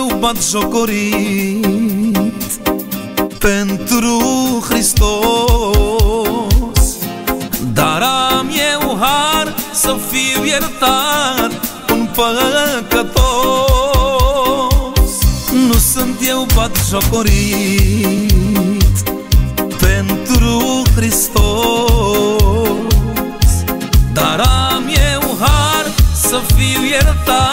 bat jocorit Pentru Hristos. Dar am eu har să fiu iertat Un păcătos. Nu sunt eu bat jocorit Pentru Hristos. Dar am eu har să fiu iertat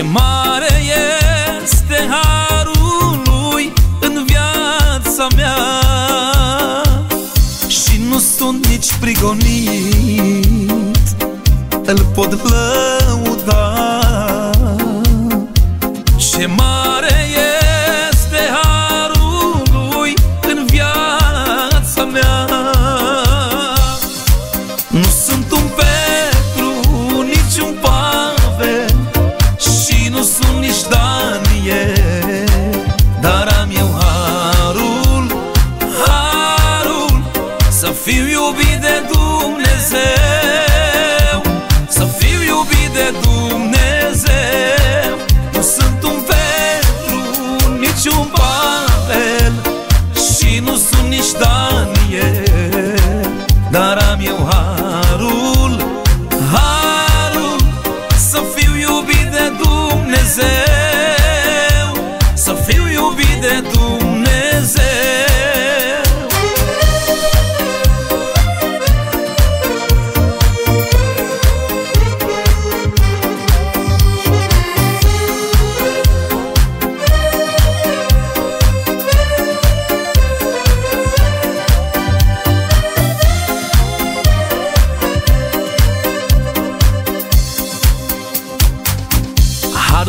Ce mare este harul lui în viața mea. Și nu sunt nici prigonit Îl pot lăuda. Ce mare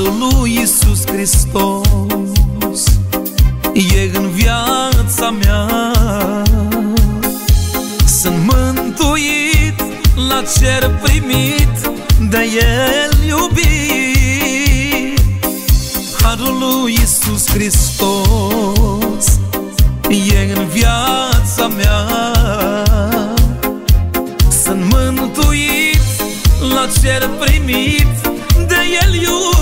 Harul lui Iisus Hristos E în viața mea. Sunt mântuit la cer primit De El iubit. Harul lui Iisus Hristos E în viața mea. Sunt mântuit la cer primit De El iubit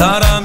Dar am